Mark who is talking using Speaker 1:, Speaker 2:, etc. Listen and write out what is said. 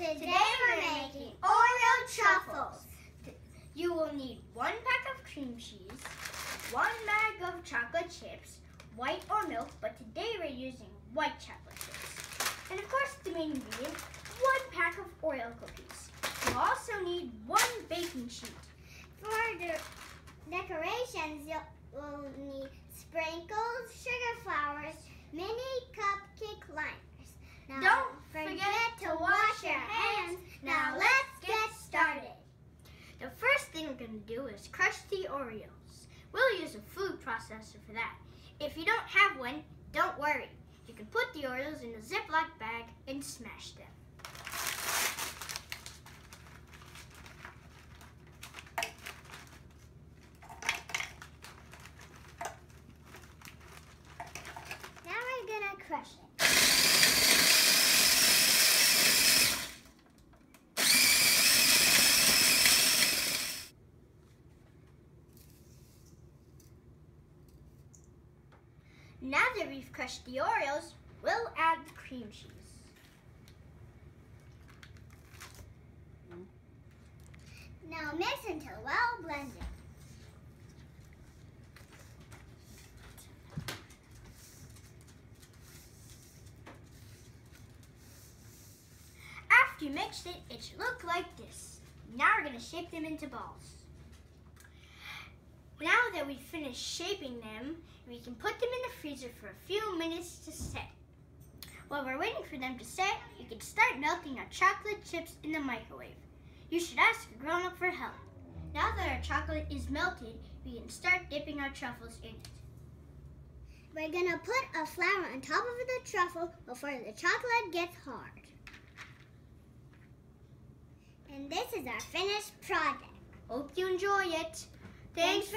Speaker 1: Today we're making Oreo truffles. You will need one pack of cream cheese, one bag of chocolate chips, white or milk, but today we're using white chocolate chips. And of course the main ingredient, one pack of Oreo cookies. You'll also need one baking sheet.
Speaker 2: For the decorations, you will need sprinkles, sugar flowers,
Speaker 1: going to do is crush the Oreos. We'll use a food processor for that. If you don't have one, don't worry. You can put the Oreos in a Ziploc bag and smash them.
Speaker 2: now we're gonna crush it.
Speaker 1: Now that we've crushed the Oreos, we'll add the cream cheese.
Speaker 2: Now mix until well blended.
Speaker 1: After you mix it, it should look like this. Now we're going to shape them into balls. Now that we've finished shaping them, we can put them in the freezer for a few minutes to set. While we're waiting for them to set, you can start melting our chocolate chips in the microwave. You should ask a grown-up for help. Now that our chocolate is melted, we can start dipping our truffles in it.
Speaker 2: We're gonna put a flower on top of the truffle before the chocolate gets hard. And this is our finished product.
Speaker 1: Hope you enjoy it. Thanks for